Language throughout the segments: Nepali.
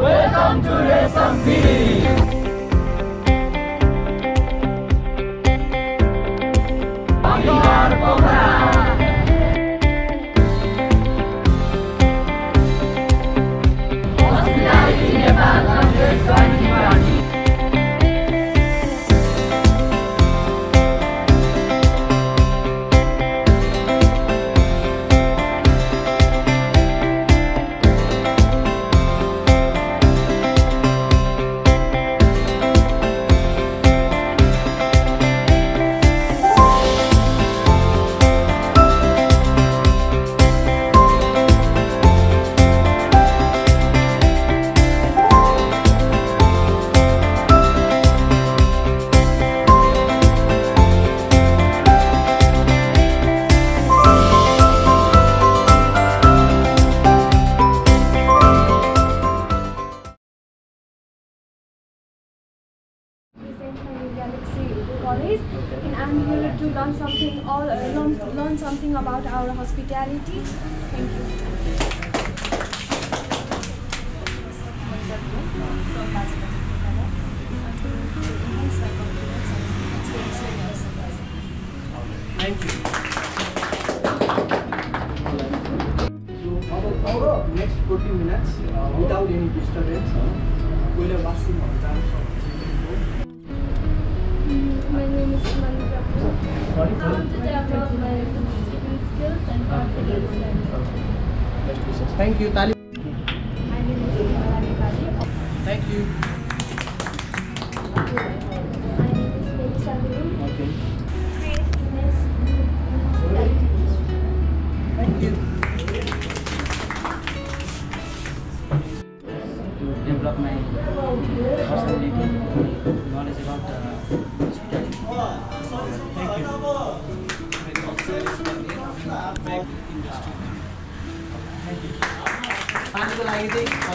Welcome to SMP. Thank you. So next 40 minutes uh, without any disturbance, washroom My name is. Sorry, level. best wishes. Thank you, Tali. Thank you. Okay. Thank you. to develop my personality, knowledge about uh, hospitality. Thank you. पानीको लागि चाहिँ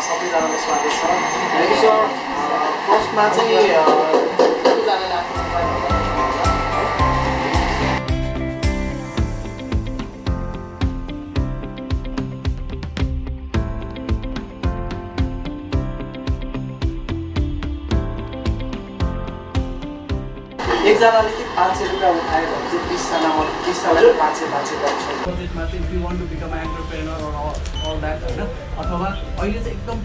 सबैजनालाई स्वागत छ फर्स्टमा चाहिँ एकजनाले चाहिँ पाँच सय रुपियाँ उठायो भने चाहिँ बिसजना म बिसजनाले पाँच सय पाँच सय होइन अथवा अहिले चाहिँ एकदम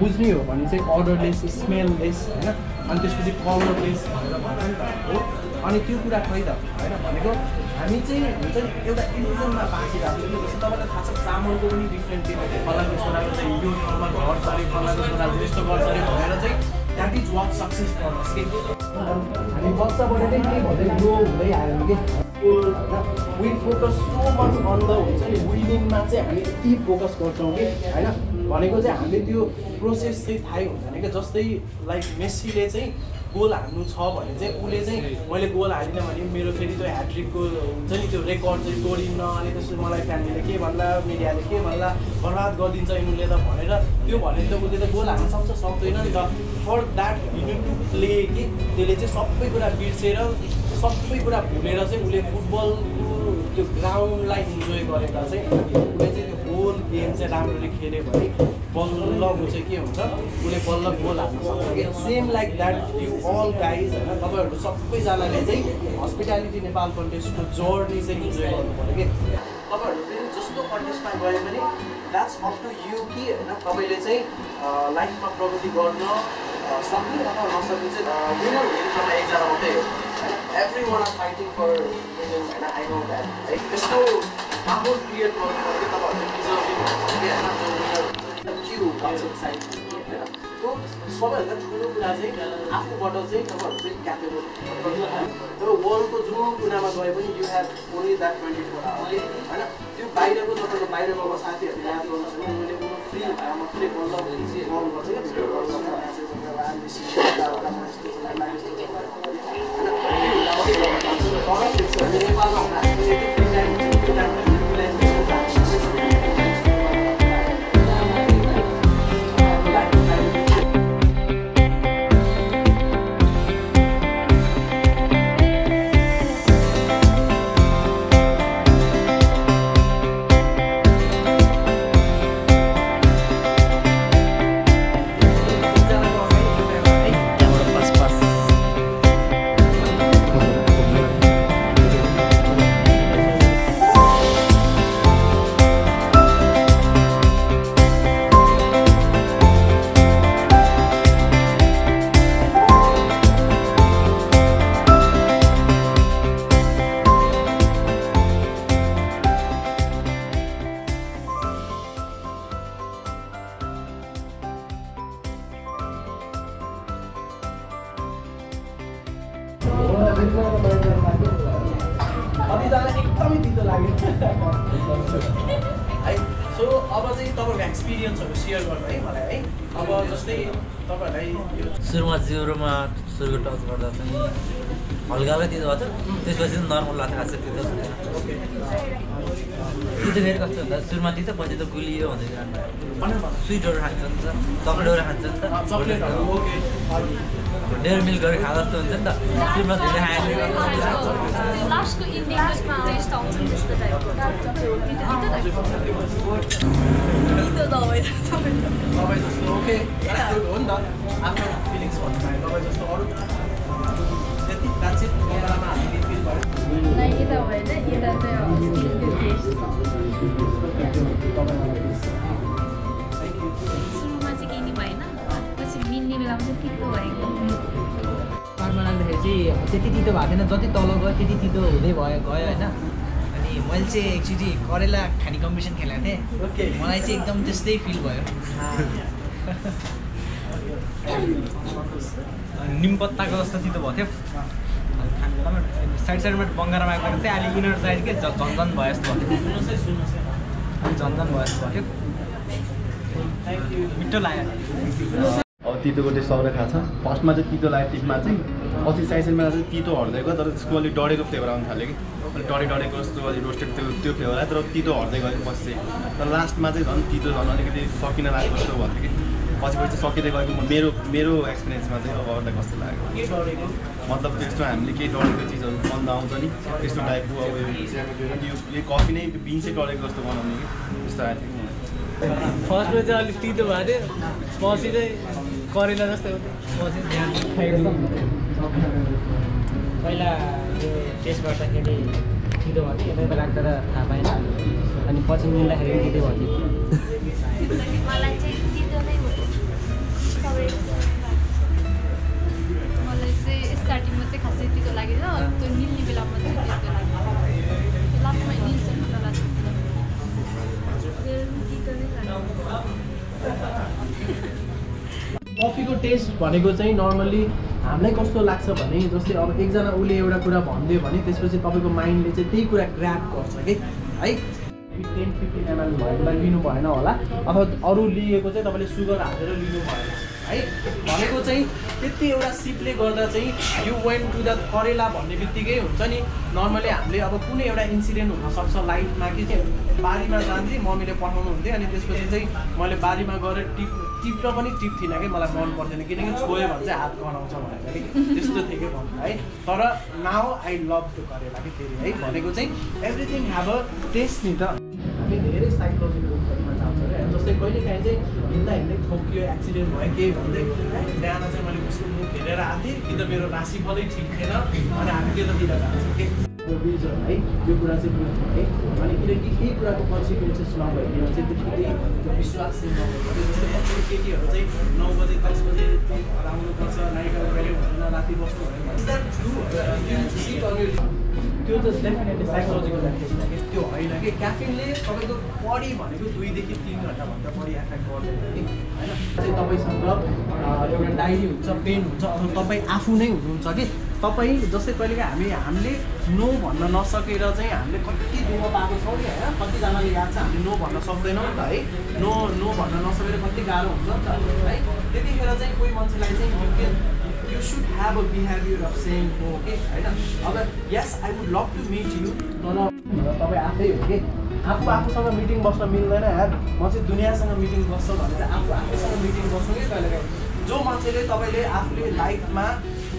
बुझ्ने हो भने चाहिँ अर्डरलेस स्मेललेस होइन अनि त्यसपछि कलरलेस भनेर त हो अनि त्यो कुरा खै त होइन भनेको हामी चाहिँ हुन्छ नि एउटा इल्युजनमा बाँचिरहेको छ जस्तो तपाईँलाई थाहा छ चामलको पनि डिफ्रेन्ट थियो फलाको छोराको चाहिँ यो ठाउँमा घर चल्यो फलाको छोराले यस्तो गर्छ अरे भनेर चाहिँ that is what success as के हामी बच्चाबाट नै के भन्दै ग्रो हुँदै आयौँ कि? होइन? We focus so much on the हुन्छ नि विनिङमा चाहिँ हामी यति फोकस गर्छौँ कि होइन? भनेको चाहिँ हामीले त्यो प्रोसेस चाहिँ थाहै हुँदैन क्या जस्तै लाइक मेस्सीले चाहिँ गोल हान्नु छ भने चाहिँ उसले चाहिँ मैले गोल हालिनँ भने मेरो फेरि त्यो ह्याट्रिकको हुन्छ नि त्यो रेकर्ड चाहिँ तोडिन्न अनि त्यसपछि मलाई फ्यामिलीले के भन्ला मिडियाले के भन्ला बर्बाद गरिदिन्छ यिनीहरूले त भनेर त्यो भने त उसले त गोल हाल्न सक्छ सक्दैन नि त। For that unit to play कि त्यसले चाहिँ सबै कुरा बिर्सेर सबै कुरा भुलेर चाहिँ उसले फुटबलको त्यो ग्राउन्डलाई इन्जोय गरेर चाहिँ उसले चाहिँ त्यो गोल गेम चाहिँ राम्ररी खेल्यो भने बल्ल ऊ चाहिँ के हुन्छ? उसले बल्ल गोल हाल्न सक्छ। कि same like that you all guys होइन तपाईँहरू सबैजनाले चाहिँ हस्पिटालिटी नेपाल कन्टेस्टको जर्नी चाहिँ इन्जोय गर्नु पऱ्यो कि तपाईँहरू जस्तो कन्टेस्टमा गए पनि द्याट्स अप टु यु कि होइन तपाईँले चाहिँ लाइफमा प्रगति गर्न सक्ने अथवा नसक्ने चाहिँ विनर हुने एकजना मात्रै हो every one are fighting for होइन आई नो द्याट है यस्तो माहौल क्रिएट गर्नु सबैभन्दा ठुलो कुरा चाहिँ आफूबाट चाहिँ तपाईँहरू चाहिँ क्यापेबल तर वर्ल्डको जुन कुनामा गए पनि you have only that twenty four hour होइन? त्यो बाहिरको तपाईँको बाहिर गएको साथीहरूले याद गर्नु भने मैले उनीहरू फ्री भएर मात्रै बल्ल कल गर्छ क्या। सुरुमा जिरोमा सुरुको टच गर्दा चाहिँ हल्का हल्का तितो भएको थियो त्यसपछि चाहिँ नर्मल लाग्छ। खास चाहिँ तितो छैन। ओके तितो फेरि कस्तो भन्दा सुरुमा तितो पछि त गुलियो भन्दै भन भन स्विटहरू खान्छ नि त। चक्लेटहरू खान्छ नि त। डेढ मिल्कहरू खाएको जस्तो हुन्छ नि त। सुरुमा तितो खायो त्यस्तो टाइपको तपाईँ ओके आफ्नो फिलिङ्स भन्नु पाएँ तपाईँ जस्तो अरू त्यति बङ्गालामा हामीले फिल भयो यता भएन यता चाहिँ त्यो सुरुमा चाहिँ केही भएन पछि मिल्ने बेलामा चाहिँ तितो भएको पारमा लाग्दाखेरि चाहिँ त्यति तितो भएको थिएन जति तल गयो त्यति तितो हुँदै भयो गयो होइन? मैले चाहिँ एकचोटि करेला खाने कम्पिटिसन खेलेको थिएँ। ओके। मलाई चाहिँ एकदम त्यस्तै फिल भयो। अनि निम पत्ताको जस्तो तितो भएको थियो अनि खाने बेलामा साइड साइडमा बङ्गारामा आएको चाहिँ अहिले इनर साइड के झन्झन भयो जस्तो भएको थियो झन्झन भयो जस्तो भएको थियो मिठो लाग्यो। तितोको टेस्ट सबैलाई थाहा छ। फर्स्टमा चाहिँ तितो लाग्यो टिपमा चाहिँ पछि साइडमा चाहिँ तितो हट्दै गयो तर त्यसको अलिक डढेको फ्लेभर आउनु थाल्यो कि। अलिक डढे डढेको जस्तो अलिक रोस्टेड त्यो त्यो फ्लेभर आयो तर तितो हट्दै गयो पछि चाहिँ तर लास्टमा चाहिँ झन् तितो झन् अलिकति सकिन लागेको जस्तो भयो कि। पछि पछि सकिँदै गयो कि म मेरो मेरो एक्सपिरियन्समा चाहिँ अब अरूलाई कस्तो लाग्यो? मतलब त्यस्तो हामीले केही डढेको चिजहरू बन्द आउँछ नि। त्यस्तो टाइपको अब यो यो कफी नै बिन चाहिँ डढेको जस्तो बनाउने कि। त्यस्तो आएको थियो फर्स्टमा चाहिँ अलिक तितो भएको थियो। पछि चाहिँ करेला जस्तै पहिला यो टेस्ट गर्दाखेरि तितो भएको थियो यता लाग्दा त थाहा पाएन। अनि पछि मिल्दाखेरि तितो भएको टेस्ट भनेको चाहिँ नर्मल्ली हामीलाई कस्तो लाग्छ भने जस्तै अब एकजना उसले एउटा कुरा भनिदियो भने त्यसपछि तपाईँको माइन्डले चाहिँ त्यही कुरा ग्राप गर्छ कि है? टेन फिफ्टिन एमएल भएकोलाई लिनु भएन होला। अथवा अरू लिएको चाहिँ तपाईँले सुगर हालेर लिनु भएन है? भनेको चाहिँ त्यति एउटा सिपले गर्दा चाहिँ यु वेन्ट टु द करेला भन्ने बित्तिकै हुन्छ नि। नर्मली हामीले अब कुनै एउटा इन्सिडेन्ट हुनसक्छ लाइफमा कि चाहिँ बारीमा जान्थेँ मम्मीले पठाउनु हुन्थ्यो अनि त्यसपछि चाहिँ मैले बारीमा गएर टिप टिप्न पनि टिप्थिनँ कि मलाई मन पर्थेन किनकि छोयो भने चाहिँ हात गनाउँछ भनेर कि त्यस्तो थियो कि भन्नु है। तर नाउ आई लभ टु करेला कि फेरि है। भनेको चाहिँ एभ्रिथिङ हेभ अ टेस्ट नि त। हामी धेरै साइकोलोजिकल उपकरणमा जान्छ क्या जस्तै कहिले काहीँ चाहिँ हिँड्दा हिँड्दै ठोकियो एक्सिडेन्ट भयो केही भन्दै बिहान चाहिँ मैले उसको मुख हेरेर आएको थिएँ कि त मेरो राशिफलै ठिक थिएन अनि हामी त्यतातिर जान्छौँ कि? रिजन है यो कुरा चाहिँ बुझ्नु है अनि किनकि केही कुराको कन्सिक्वेन्सेस नभइकन चाहिँ त्यतिकै त्यो विश्वास चाहिँ नभएको जस्तै केटीहरू चाहिँ नौ बजे दस बजे आउनुपर्छ नाइट आउट गऱ्यो हुँदैन राति बस्नु भयो त्यो त डेफिनेटली साइकोलोजिकल एफेक्ट कि त्यो होइन। कि क्याफिनले तपाईँको बडी भनेको दुईदेखि तिन घन्टाभन्दा बढी एफेक्ट गर्दैन कि होइन? चाहिँ तपाईँसँग एउटा डायरी हुन्छ पेन हुन्छ अथवा तपाईँ आफू नै हुनुहुन्छ कि तपाईँ जस्तै कहिलेकाहीँ हामी हामीले नो भन्न नसकेर चाहिँ हामीले कति दुःख पाएको छौँ कि होइन? कतिजनाले याद छ हामीले नो भन्न सक्दैनौँ नि त है? नो नो भन्न नसकेर कति गाह्रो हुन्छ नि त है? त्यतिखेर चाहिँ कोही मान्छेलाई चाहिँ you should have a behavior of saying no okay होइन अब yes I would love to meet you तर भनेर तपाईँ आफै हो कि आफू आफूसँग मिटिङ बस्न मिल्दैन यार। म चाहिँ दुनियाँसँग मिटिङ बस्छ भने चाहिँ आफू आफूसँग मिटिङ बस्नु कि कहिले काहीँ जो मान्छेले तपाईँले आफूले लाइफमा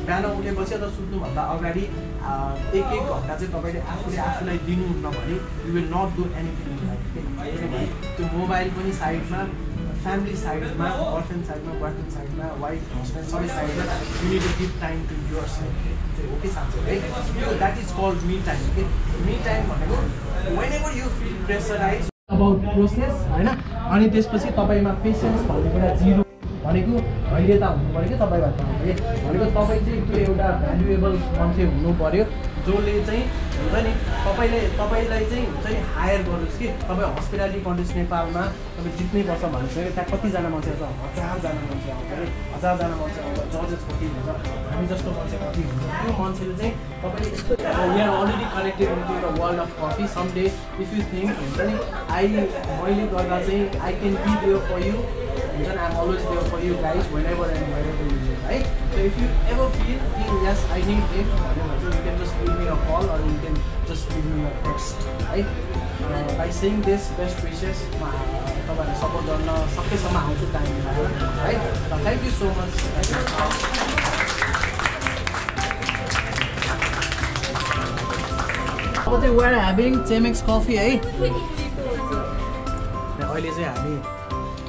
बिहान उठेपछि अथवा सुत्नुभन्दा अगाडि एक एक घन्टा चाहिँ तपाईँले आफूले आफूलाई दिनुहुन्न भने you will not do anything त्यो मोबाइल पनि साइडमा फ्यामिली साइडमा गर्लफ्रेन्ड साइडमा बोयफ्रेन्ड साइडमा वाइफ हस्बेन्ड सबै साइडमा you need to give time to yourself हो कि साँच्चै है यो that is called me time कि मी टाइम भनेको whenever you feel pressurised about process होइन अनि त्यसपछि तपाईँमा पेसेन्स भन्ने कुरा जिरो भनेको अहिले त हुनु पऱ्यो कि तपाईँबाट है भनेको तपाईँ चाहिँ त्यो एउटा भ्यालुएबल मान्छे हुनु पऱ्यो जसले चाहिँ हुन्छ नि? तपाईँले तपाईँलाई चाहिँ हुन्छ नि हायर गर्नुहोस् कि। तपाईँ हस्पिटालिटी कन्टेस्ट नेपालमा तपाईँ जित्नै पर्छ भनिसक्यो त्यहाँ कतिजना मान्छे आउँछ हजारजना मान्छे आउँछ है हजारजना मान्छे आउँछ। जजेस कति हुन्छ? हामी जस्तो मान्छे कति हुन्छ? त्यो मान्छेले चाहिँ तपाईँले यस्तो we are already connected to the world of coffee some day if you think हुन्छ नि आई मैले गर्दा चाहिँ I can be there for you हुन्छ नि I'm always there for you guys whenever and whenever है so if you ever feel think yes I need help me a call or you can just give me a text है bye saying this best wishes तपाईँहरूलाई सपोर्ट गर्न सकेसम्म आउँछु टाइम है र थ्याङ्क यू सो मच अब चाहिँ वेआर ह्याभिङ चेमेक्स कफी है अहिले चाहिँ हामी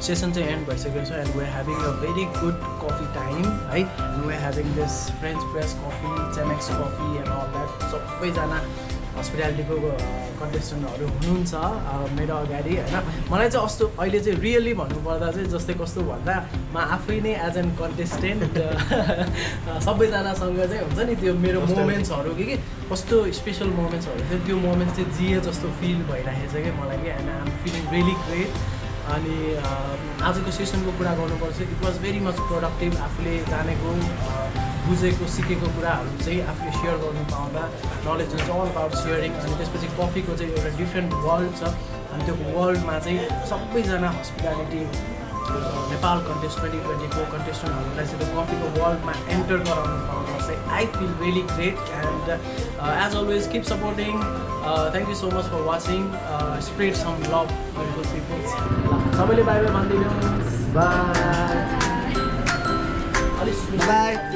सेसन चाहिँ एन्ड भइसकेको छ and we're having a very good coffee time है having this French press coffee Chemex coffee and all that सबैजना हस्पिटालिटीको कन्टेस्टेन्टहरू हुनुहुन्छ अ, मेरो अगाडि होइन? मलाई चाहिँ अस्तो अहिले चाहिँ रियली भन्नुपर्दा चाहिँ जस्तै कस्तो भन्दा म आफै नै एज एन कन्टेस्टेन्ट सबैजनासँग चाहिँ हुन्छ नि त्यो मेरो मोमेन्ट्सहरू कि के कस्तो स्पेसल मोमेन्ट्सहरू थियो त्यो मोमेन्ट्स चाहिँ जिए जस्तो फिल भइरहेको छ कि मलाई कि? And I'm feeling really great अनि आजको सेसनको कुरा गर्नुपर्छ it was very much productive आफूले जानेको बुझेको सिकेको कुराहरू चाहिँ आफूले सेयर गर्नु पाउँदा knowledge is all about sharing अनि त्यसपछि कफीको चाहिँ एउटा डिफ्रेन्ट वर्ल्ड छ। अनि त्यो वर्ल्डमा चाहिँ सबैजना हस्पिटालिटी नेपाल कन्टेस्ट ट्वेन्टी ट्वेन्टीको कन्टेस्टेन्टहरूलाई चाहिँ त्यो कफीको वर्ल्डमा एन्टर गराउनु पाउँदा चाहिँ I feel really great and as always keep supporting thank you so much for watching spread some love beautiful peoples सबैले बाई बाई भनिदिनु बाई अलिक बाई